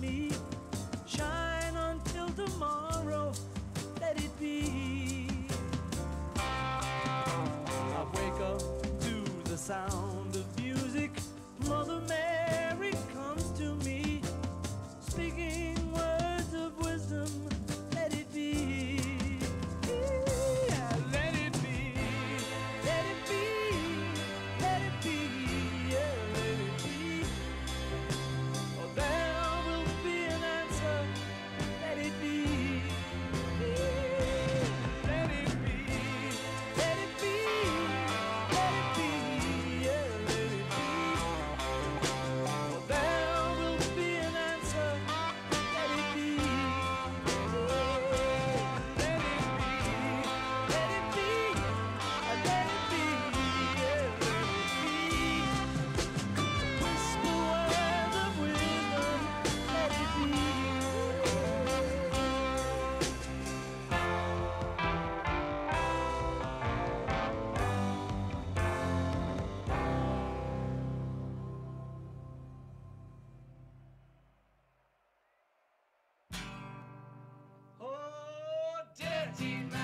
me. Shine until tomorrow, let it be. I wake up to the sound Fatima.